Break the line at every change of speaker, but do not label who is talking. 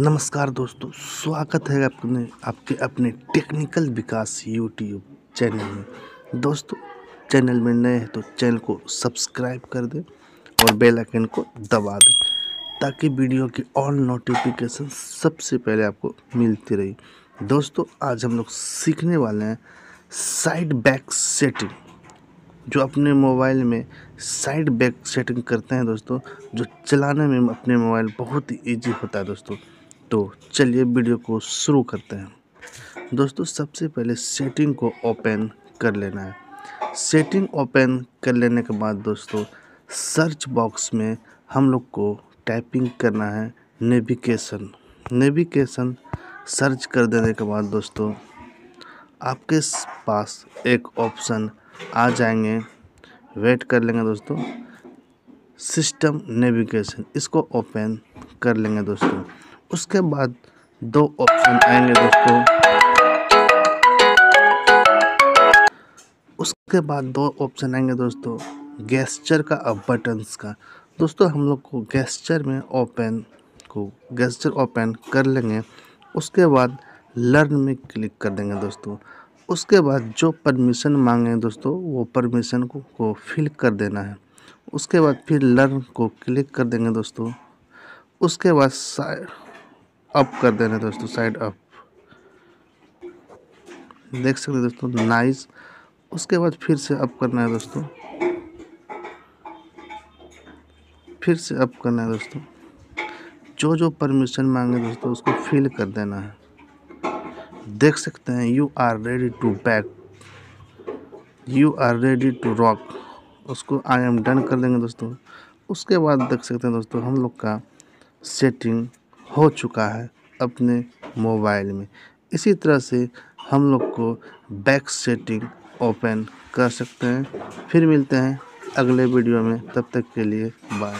नमस्कार दोस्तों, स्वागत है अपने, आपके अपने टेक्निकल विकास यूट्यूब चैनल में। दोस्तों, चैनल में नए हैं तो चैनल को सब्सक्राइब कर दें और बेल आइकन को दबा दें, ताकि वीडियो की ऑल नोटिफिकेशन सबसे पहले आपको मिलती रही। दोस्तों, आज हम लोग सीखने वाले हैं साइड बैक सेटिंग, जो अपने मोबाइल में साइड बैक सेटिंग करते हैं दोस्तों, जो चलाने में अपने मोबाइल बहुत ही ईजी होता है दोस्तों। तो चलिए वीडियो को शुरू करते हैं। दोस्तों, सबसे पहले सेटिंग को ओपन कर लेना है। सेटिंग ओपन कर लेने के बाद दोस्तों सर्च बॉक्स में हम लोग को टाइपिंग करना है नेविगेशन नेविगेशन सर्च कर देने के बाद दोस्तों, आपके पास एक ऑप्शन आ जाएँगे। वेट कर लेंगे दोस्तों। सिस्टम नेविगेशन इसको ओपन कर लेंगे दोस्तों। उसके बाद दो ऑप्शन आएँगे दोस्तों। उसके बाद दो ऑप्शन आएँगे दोस्तों गैस्चर का अब बटन्स का। दोस्तों हम लोग को गैस्चर में ओपन को गैस्चर ओपन कर लेंगे। उसके बाद लर्न में क्लिक कर देंगे दोस्तों। उसके बाद जो परमिशन मांगे दोस्तों वो परमिशन को, को फिल कर देना है। उसके बाद फिर लर्न को क्लिक कर देंगे दोस्तों। उसके बाद अप कर देना है दोस्तों साइड अप देख सकते हैं दोस्तों नाइस उसके बाद फिर से अप करना है दोस्तों। फिर से अप करना है दोस्तों। जो जो परमिशन मांगे दोस्तों, उसको फिल कर देना है। देख सकते हैं you are ready to back you are ready to rock उसको आई एम डन कर देंगे दोस्तों। उसके बाद देख सकते हैं दोस्तों, हम लोग का सेटिंग हो चुका है अपने मोबाइल में। इसी तरह से हम लोग को बैक सेटिंग ओपन कर सकते हैं। फिर मिलते हैं अगले वीडियो में। तब तक के लिए बाय।